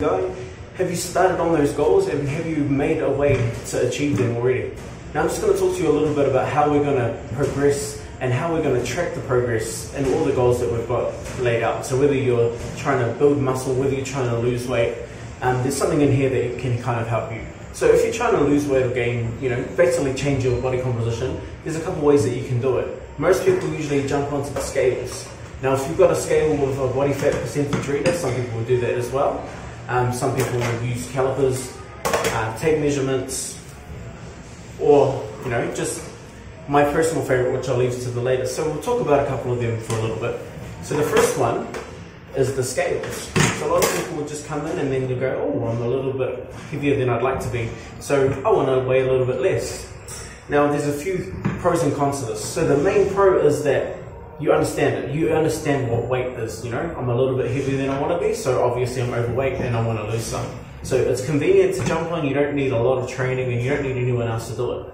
going? Have you started on those goals and have you made a way to achieve them already? Now I'm just going to talk to you a little bit about how we're going to progress and how we're going to track the progress and all the goals that we've got laid out. So whether you're trying to build muscle, whether you're trying to lose weight, um, there's something in here that can kind of help you. So if you're trying to lose weight or gain, you know, basically change your body composition, there's a couple ways that you can do it. Most people usually jump onto the scales. Now if you've got a scale with a body fat percentage reader, some people will do that as well. Um, some people will use calipers, uh, tape measurements, or you know, just my personal favorite, which I'll leave to the later. So we'll talk about a couple of them for a little bit. So the first one is the scales. So a lot of people will just come in and then they go, oh, I'm a little bit heavier than I'd like to be. So I want to weigh a little bit less. Now there's a few pros and cons to this. So the main pro is that you understand it. You understand what weight is. You know, I'm a little bit heavier than I want to be, so obviously I'm overweight and I want to lose some. So it's convenient to jump on. You don't need a lot of training, and you don't need anyone else to do it.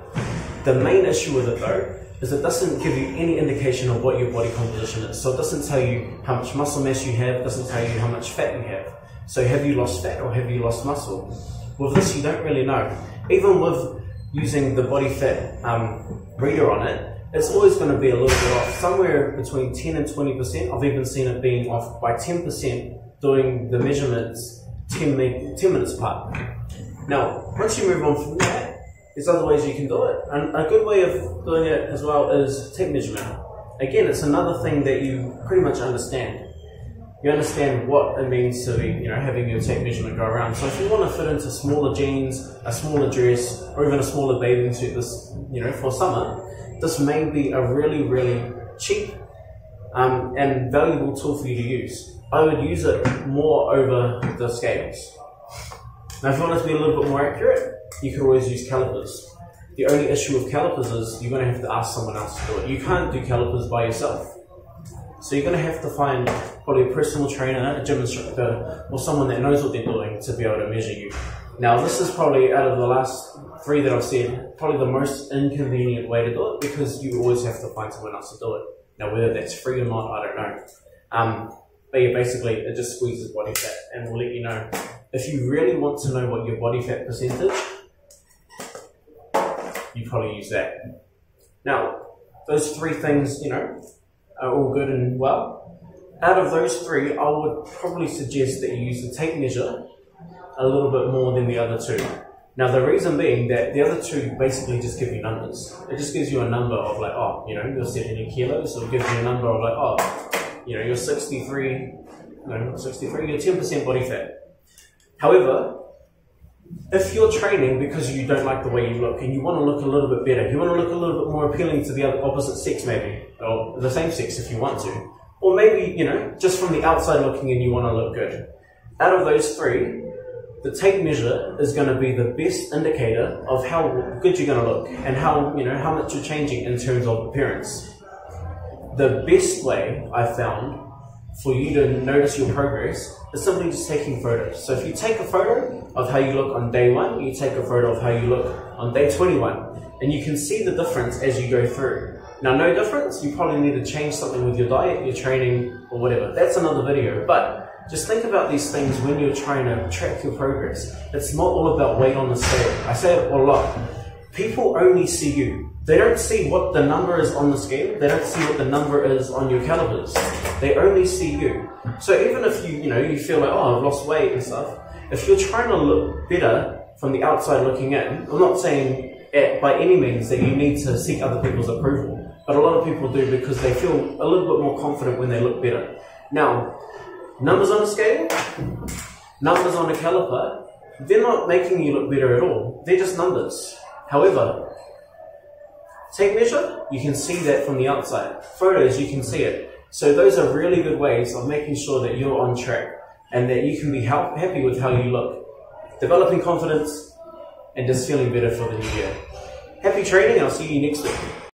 The main issue with it though is it doesn't give you any indication of what your body composition is. So it doesn't tell you how much muscle mass you have. It doesn't tell you how much fat you have. So have you lost fat or have you lost muscle? With this, you don't really know. Even with using the body fat um, reader on it, it's always going to be a little bit off, somewhere between 10 and 20%. I've even seen it being off by 10% doing the measurements 10, 10 minutes apart. Now, once you move on from that, there's other ways you can do it. And a good way of doing it as well is tape measurement. Again, it's another thing that you pretty much understand. You understand what it means to be, you know, having your tape measurement go around. So if you want to fit into smaller jeans, a smaller dress, or even a smaller bathing suit this, you know, for summer, this may be a really, really cheap um, and valuable tool for you to use. I would use it more over the scales. Now, if you want to be a little bit more accurate, you can always use calipers. The only issue with calipers is you're going to have to ask someone else to do it. You can't do calipers by yourself. So you're going to have to find probably a personal trainer, a gym instructor, or someone that knows what they're doing to be able to measure you. Now, this is probably out of the last three that I've said, probably the most inconvenient way to do it because you always have to find someone else to do it. Now, whether that's free or not, I don't know. Um, but yeah, basically, it just squeezes body fat and will let you know. If you really want to know what your body fat percentage, you probably use that. Now, those three things, you know, are all good and well. Out of those three, I would probably suggest that you use the tape measure a little bit more than the other two. Now, the reason being that the other two basically just give you numbers. It just gives you a number of like, oh, you know, you're 70 kilos, so it gives you a number of like, oh, you know, you're 63, no, not 63, you're 10% body fat. However, if you're training because you don't like the way you look and you want to look a little bit better, you want to look a little bit more appealing to the opposite sex maybe, or the same sex if you want to, or maybe, you know, just from the outside looking and you want to look good. Out of those three, the tape measure is going to be the best indicator of how good you're going to look and how, you know, how much you're changing in terms of appearance. The best way I found for you to notice your progress is simply just taking photos. So if you take a photo of how you look on day one, you take a photo of how you look on day 21, and you can see the difference as you go through. Now, no difference, you probably need to change something with your diet, your training, or whatever. That's another video, but just think about these things when you're trying to track your progress. It's not all about weight on the scale. I say it a lot. People only see you. They don't see what the number is on the scale. They don't see what the number is on your calipers. They only see you. So even if you, you know, you feel like, oh, I've lost weight and stuff, if you're trying to look better from the outside looking in, I'm not saying by any means that you need to seek other people's approval, but a lot of people do because they feel a little bit more confident when they look better. Now, Numbers on a scale, numbers on a caliper, they're not making you look better at all. They're just numbers. However, tape measure, you can see that from the outside. Photos, you can see it. So those are really good ways of making sure that you're on track and that you can be happy with how you look. Developing confidence and just feeling better for the new year. Happy training, I'll see you next week.